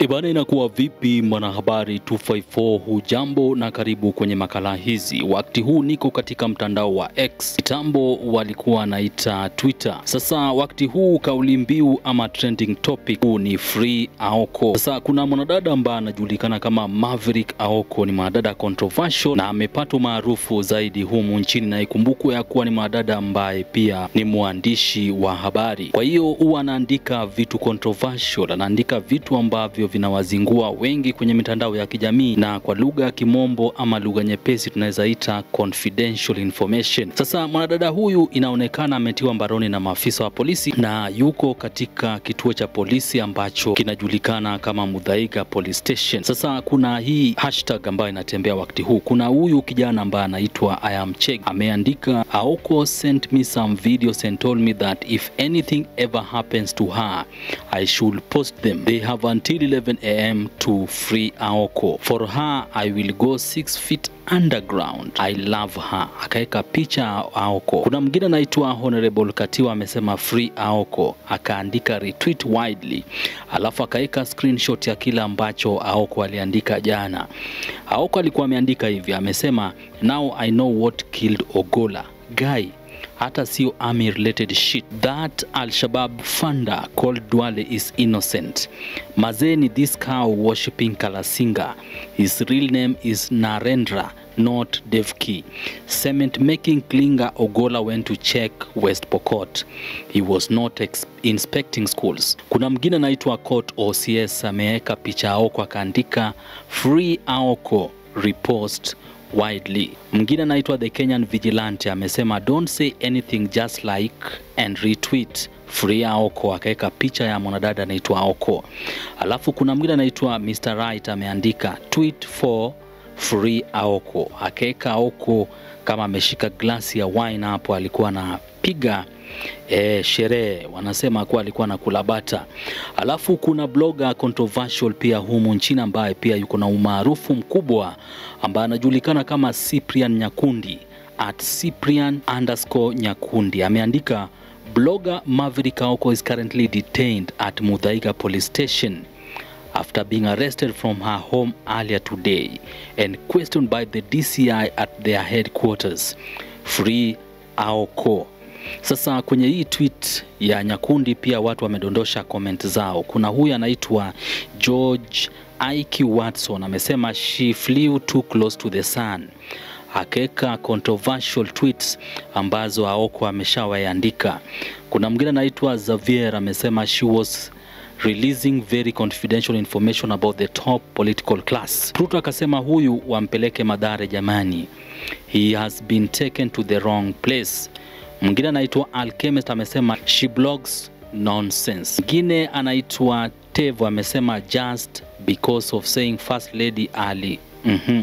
Ibana, inakuwa vipi mwanahabari 254? Hujambo na karibu kwenye makala hizi. Wakati huu niko katika mtandao wa X, kitambo walikuwa naita Twitter. Sasa wakati huu kauli mbiu ama trending topic huu ni free Aoko. Sasa kuna mwanadada ambaye anajulikana kama Maverick Aoko, ni mwanadada controversial na amepata maarufu zaidi humu nchini, na ikumbukwe ya kuwa ni mwanadada ambaye pia ni mwandishi wa habari. Kwa hiyo huwa anaandika vitu controversial, anaandika vitu ambavyo vinawazingua wengi kwenye mitandao ya kijamii, na kwa lugha ya kimombo ama lugha nyepesi tunaweza ita confidential information. Sasa mwanadada huyu inaonekana ametiwa mbaroni na maafisa wa polisi na yuko katika kituo cha polisi ambacho kinajulikana kama Mudhaiga Police Station. Sasa kuna hii hashtag ambayo inatembea wakati huu. Kuna huyu kijana ambaye anaitwa I am Chege ameandika, Aoko sent me some videos and told me that if anything ever happens to her I should post them. They have until 11 am to free Aoko. For her I will go 6 feet underground. I love her. Akaweka picha Aoko. Kuna mwingine anaitwa Honorable Katiwa amesema free Aoko, akaandika retweet widely, alafu akaweka screenshot ya kila ambacho Aoko aliandika jana. Aoko alikuwa ameandika hivi, amesema now I know what killed Ogola guy hata sio army related shit. That al-shabab funder called Duale is innocent. Mazeni this cow worshipping Kalasinga. His real name is Narendra not Devki. Cement making Klinga Ogola went to check West Pokot. He was not inspecting schools. Kuna mgine anaitwa Court OCS ameweka picha Aoko akaandika free Aoko repost widely. Mwingine anaitwa The Kenyan Vigilante amesema don't say anything just like and retweet free Aoko, akaweka picha ya mwanadada anaitwa Aoko. Alafu kuna mwingine anaitwa Mr Right ameandika tweet for free Aoko, akaweka Aoko kama ameshika glasi ya wine hapo, alikuwa anapiga E, sherehe. Wanasema kuwa alikuwa anakula bata. Alafu kuna blogger controversial pia humu nchini ambaye pia yuko na umaarufu mkubwa ambaye anajulikana kama Cyprian Nyakundi at Cyprian underscore Nyakundi. Ameandika blogger Maverick Aoko is currently detained at Mudhaiga police station after being arrested from her home earlier today and questioned by the DCI at their headquarters. Free Aoko. Sasa kwenye hii tweet ya Nyakundi pia watu wamedondosha comment zao. Kuna huyu anaitwa George IQ Watson amesema she flew too close to the sun, akaweka controversial tweets ambazo Aoko ameshawaandika. Kuna mwingine anaitwa Xavier amesema she was releasing very confidential information about the top political class. Ruto akasema huyu wampeleke Madare jamani, he has been taken to the wrong place. Mwingine anaitwa Alchemist amesema she blogs nonsense. Mwingine anaitwa Tevo amesema just because of saying first lady Ali. Mhm.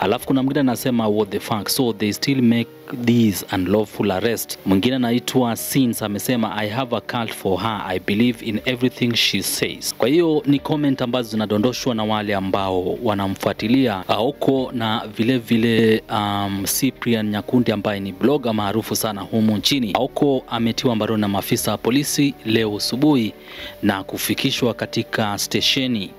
Alafu kuna mwingine anasema what the fuck so they still make these unlawful arrest. Mwingine anaitwa Sins amesema I have a cult for her I believe in everything she says. Kwa hiyo ni comment ambazo zinadondoshwa na wale ambao wanamfuatilia Aoko na vile vile um, Cyprian Nyakundi ambaye ni blogger maarufu sana humu nchini. Aoko ametiwa mbaroni na maafisa wa polisi leo asubuhi na kufikishwa katika stesheni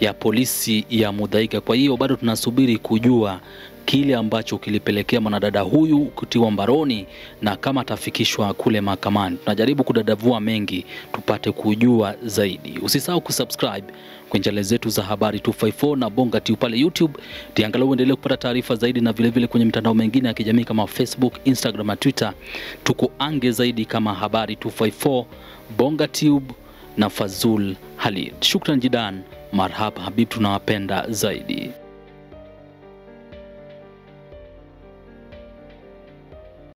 ya polisi ya mudhaika Kwa hiyo bado tunasubiri kujua kile ambacho kilipelekea mwanadada huyu kutiwa mbaroni na kama atafikishwa kule mahakamani. Tunajaribu kudadavua mengi tupate kujua zaidi. Usisahau kusubscribe kwenye chaneli zetu za Habari 254 na Bonga TV pale YouTube, tiangalau uendelee kupata taarifa zaidi, na vilevile vile kwenye mitandao mengine ya kijamii kama Facebook, Instagram na Twitter. Tuko ange zaidi kama Habari 254, Bonga Tube na Fazul Halid. Shukran jidan, marhaba habib, tunawapenda zaidi.